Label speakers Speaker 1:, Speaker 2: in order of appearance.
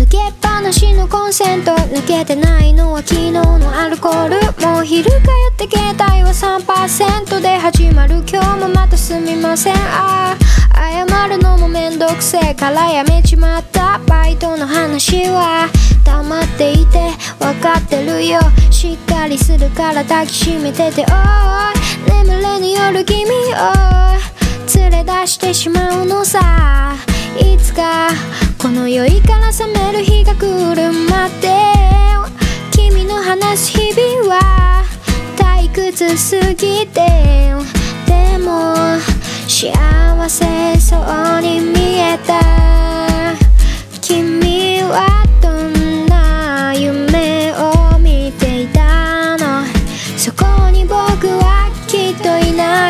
Speaker 1: 抜けっぱなしのコンセント抜けてないのは昨日のアルコールもう昼かよって携帯は3%で始まる今日もまたすみません。ああ謝るのもめんどくせえからやめちまったバイトの話は黙っていて分かってるよ。しっかりするから抱きしめてて。おい眠れぬ夜君。を連れ出してしまうのさ。酔いから覚める日が来るまで君の話日々は退屈すぎてでも幸せそうに見えた。君はどんな夢を見ていたの？そこに僕はきっといない。